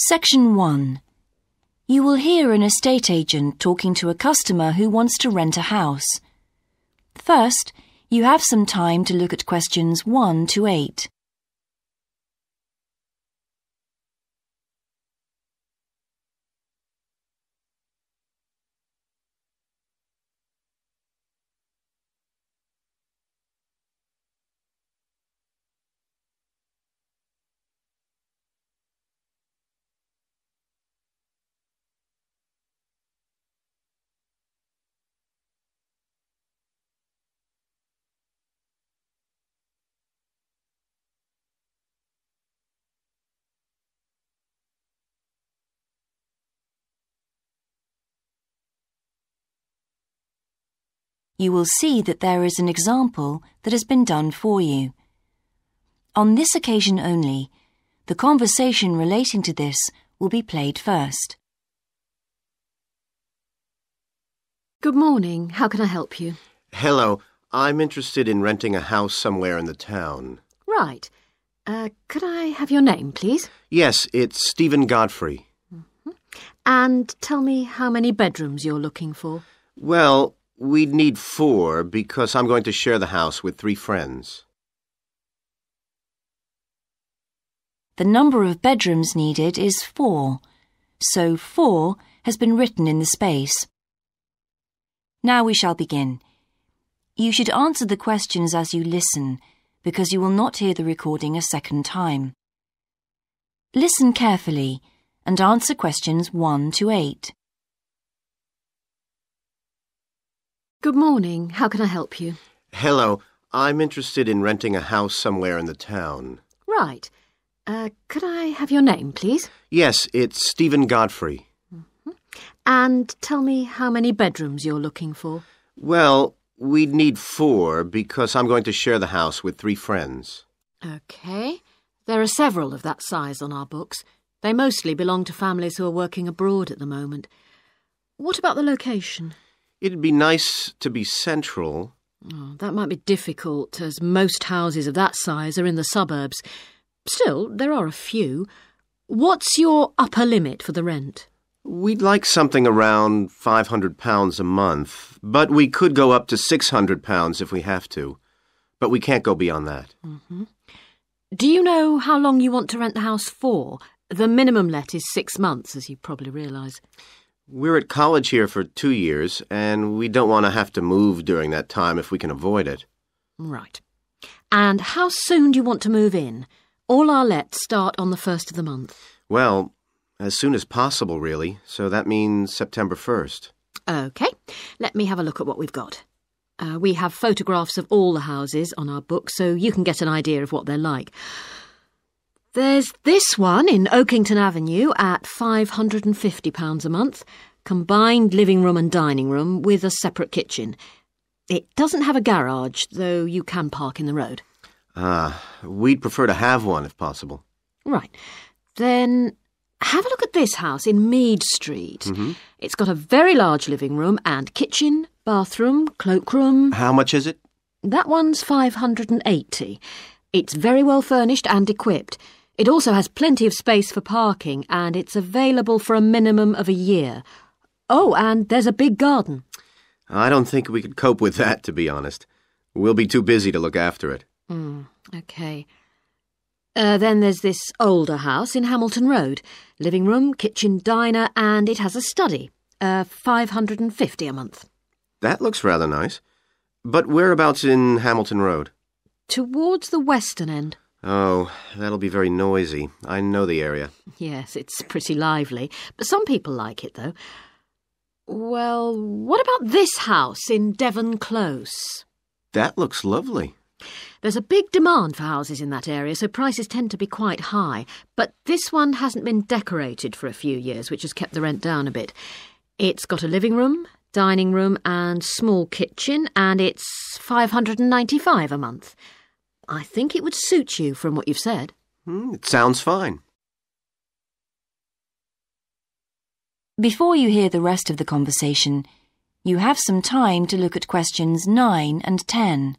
Section 1. You will hear an estate agent talking to a customer who wants to rent a house. First, you have some time to look at questions 1 to 8. You will see that there is an example that has been done for you. On this occasion only, the conversation relating to this will be played first. Good morning. How can I help you? Hello. I'm interested in renting a house somewhere in the town. Right. Uh, could I have your name, please? Yes, it's Stephen Godfrey. And tell me how many bedrooms you're looking for. Well, we'd need four because I'm going to share the house with three friends. The number of bedrooms needed is 4, so 4 has been written in the space. Now we shall begin. You should answer the questions as you listen, because you will not hear the recording a second time. Listen carefully and answer questions 1 to 8. Good morning. How can I help you? Hello. I'm interested in renting a house somewhere in the town. Right. Uh, could I have your name, please? Yes, it's Stephen Godfrey. And tell me how many bedrooms you're looking for. Well, we'd need four because I'm going to share the house with three friends. OK. There are several of that size on our books. They mostly belong to families who are working abroad at the moment. What about the location? It'd be nice to be central. Oh, that might be difficult, as most houses of that size are in the suburbs. Still, there are a few. What's your upper limit for the rent? We'd like something around £500 a month, but we could go up to £600 if we have to. But we can't go beyond that. Mm-hmm. Do you know how long you want to rent the house for? The minimum let is six months, as you probably realise. We're at college here for two years, and we don't want to have to move during that time if we can avoid it. Right. And how soon do you want to move in? All our lets start on the first of the month. Well, as soon as possible, really, so that means September 1st. OK, let me have a look at what we've got. Uh, we have photographs of all the houses on our book, so you can get an idea of what they're like. There's this one in Oakington Avenue at £550 a month, combined living room and dining room with a separate kitchen. It doesn't have a garage, though you can park in the road. Ah, we'd prefer to have one if possible. Right. Then have a look at this house in Mead Street. It's got a very large living room and kitchen, bathroom, cloakroom. How much is it? That one's 580. It's very well furnished and equipped. It also has plenty of space for parking and it's available for a minimum of a year. Oh, and there's a big garden. I don't think we could cope with that, to be honest. We'll be too busy to look after it. Mm, Okay. Uh, then there's this older house in Hamilton Road. Living room, kitchen, diner, and it has a study. Uh, 550 a month. That looks rather nice. But whereabouts in Hamilton Road? Towards the western end. Oh, that'll be very noisy. I know the area. Yes, it's pretty lively, but some people like it, though. Well, what about this house in Devon Close? That looks lovely. There's a big demand for houses in that area, so prices tend to be quite high. But this one hasn't been decorated for a few years, which has kept the rent down a bit. It's got a living room, dining room, and small kitchen, and it's 595 a month. I think it would suit you from what you've said. Mm, it sounds fine. Before you hear the rest of the conversation, you have some time to look at questions 9 and 10.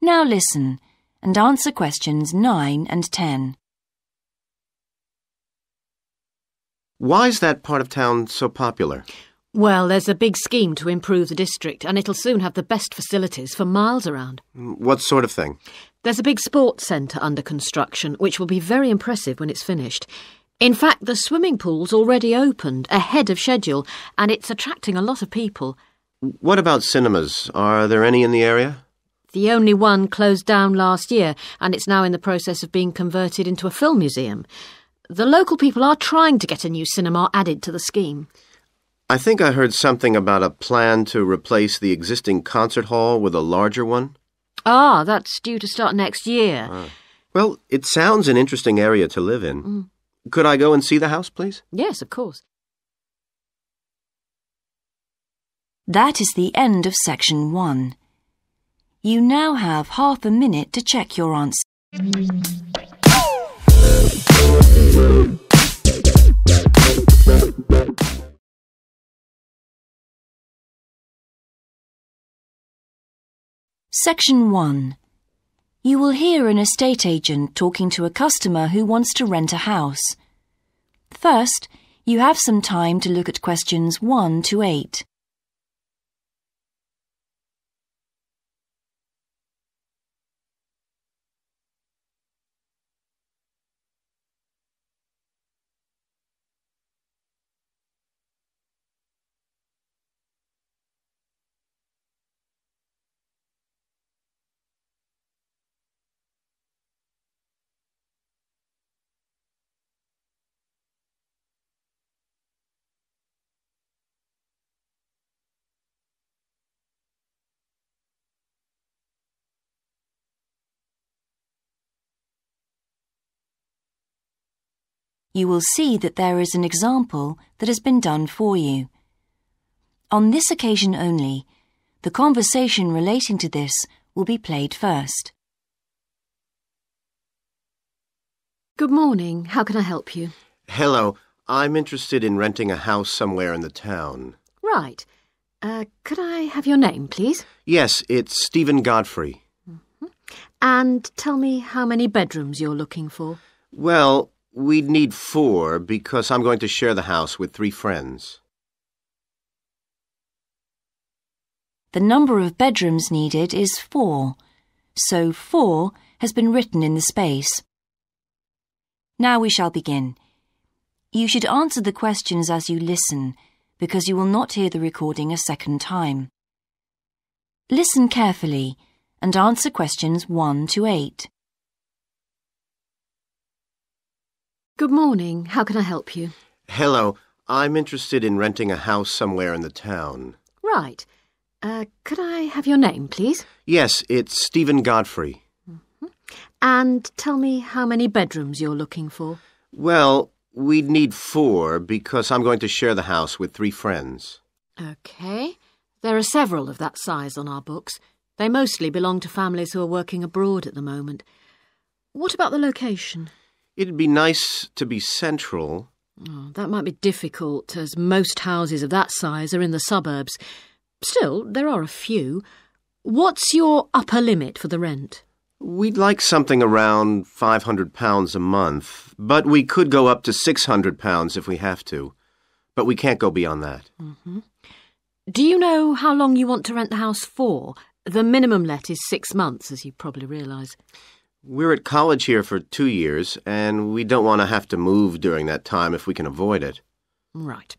Now listen and answer questions 9 and 10. Why is that part of town so popular? Well, there's a big scheme to improve the district, and it'll soon have the best facilities for miles around. Mm, what sort of thing? There's a big sports centre under construction, which will be very impressive when it's finished. In fact, the swimming pool's already opened, ahead of schedule, and it's attracting a lot of people. What about cinemas? Are there any in the area? The only one closed down last year, and it's now in the process of being converted into a film museum. The local people are trying to get a new cinema added to the scheme. I think I heard something about a plan to replace the existing concert hall with a larger one. Ah, that's due to start next year. Well, it sounds an interesting area to live in. Could I go and see the house, please? Yes, of course. That is the end of section 1. You now have half a minute to check your answer. Section 1. You will hear an estate agent talking to a customer who wants to rent a house. First, you have some time to look at questions 1 to 8. You will see that there is an example that has been done for you. On this occasion only, the conversation relating to this will be played first. Good morning. How can I help you? Hello. I'm interested in renting a house somewhere in the town. Right. Uh, could I have your name, please? Yes, it's Stephen Godfrey. And tell me how many bedrooms you're looking for. Well, we'd need four because I'm going to share the house with three friends. The number of bedrooms needed is 4, so 4 has been written in the space. Now we shall begin. You should answer the questions as you listen, because you will not hear the recording a second time. Listen carefully and answer questions 1 to 8. Good morning. How can I help you? Hello. I'm interested in renting a house somewhere in the town. Right. Uh, could I have your name, please? Yes, it's Stephen Godfrey. And tell me how many bedrooms you're looking for. Well, we'd need four because I'm going to share the house with three friends. OK. There are several of that size on our books. They mostly belong to families who are working abroad at the moment. What about the location? It'd be nice to be central. Oh, that might be difficult, as most houses of that size are in the suburbs. Still, there are a few. What's your upper limit for the rent? We'd like something around £500 a month, but we could go up to £600 if we have to. But we can't go beyond that. Mm-hmm. Do you know how long you want to rent the house for? The minimum let is six months, as you probably realise. We're at college here for two years, and we don't want to have to move during that time if we can avoid it. Right.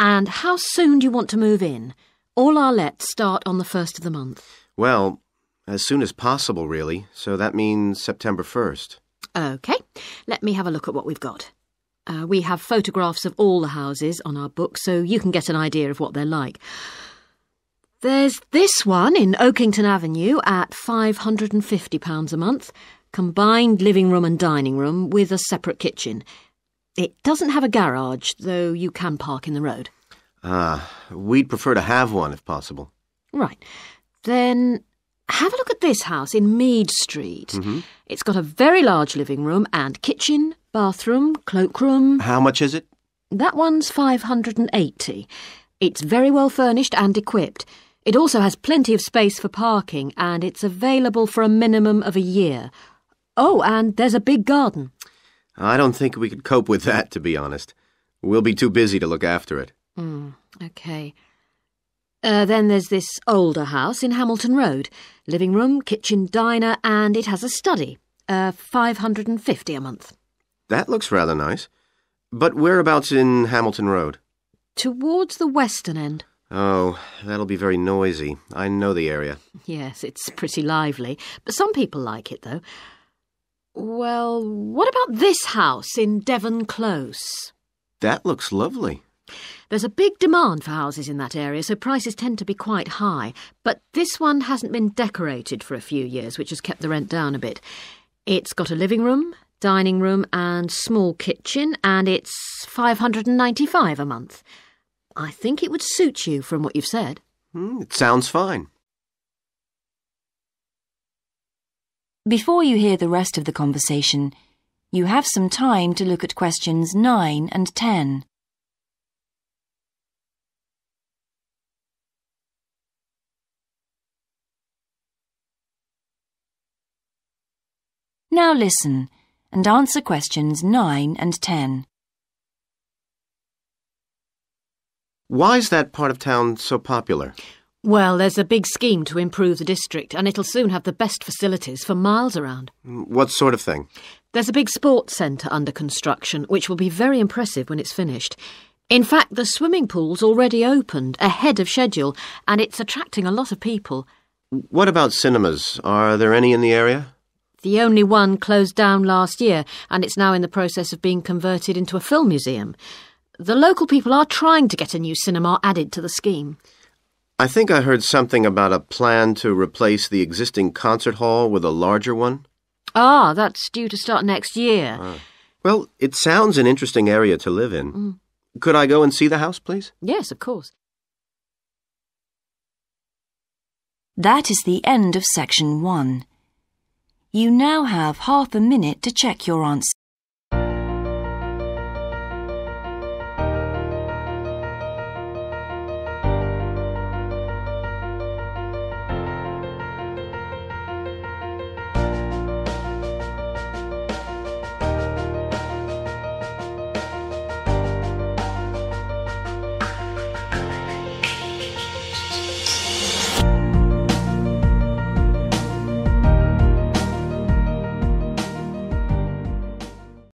And how soon do you want to move in? All our lets start on the first of the month. Well, as soon as possible, really, so that means September 1st. OK. Let me have a look at what we've got. Uh, we have photographs of all the houses on our book, so you can get an idea of what they're like. There's this one in Oakington Avenue at £550 a month, combined living room and dining room with a separate kitchen. It doesn't have a garage, though you can park in the road. Ah, we'd prefer to have one if possible. Right. Then have a look at this house in Mead Street. It's got a very large living room and kitchen, bathroom, cloakroom. How much is it? That one's 580. It's very well furnished and equipped. It also has plenty of space for parking and it's available for a minimum of a year. Oh, and there's a big garden. I don't think we could cope with that, to be honest. We'll be too busy to look after it. Mm, okay. Uh, then there's this older house in Hamilton Road. Living room, kitchen, diner, and it has a study. Uh, 550 a month. That looks rather nice. But whereabouts in Hamilton Road? Towards the western end. Oh, that'll be very noisy. I know the area. Yes, it's pretty lively. But some people like it, though. Well, what about this house in Devon Close? That looks lovely. There's a big demand for houses in that area, so prices tend to be quite high. But this one hasn't been decorated for a few years, which has kept the rent down a bit. It's got a living room, dining room, and small kitchen, and it's 595 a month. I think it would suit you from what you've said. Hmm, it sounds fine. Before you hear the rest of the conversation, you have some time to look at questions 9 and 10. Now listen and answer questions 9 and 10. Why is that part of town so popular? Well, there's a big scheme to improve the district, and it'll soon have the best facilities for miles around. Mm, what sort of thing? There's a big sports centre under construction, which will be very impressive when it's finished. In fact, the swimming pool's already opened, ahead of schedule, and it's attracting a lot of people. What about cinemas? Are there any in the area? The only one closed down last year, and it's now in the process of being converted into a film museum. The local people are trying to get a new cinema added to the scheme. I think I heard something about a plan to replace the existing concert hall with a larger one. Ah, that's due to start next year. Ah. Well, it sounds an interesting area to live in. Mm. Could I go and see the house, please? Yes, of course. That is the end of section one. You now have half a minute to check your answer.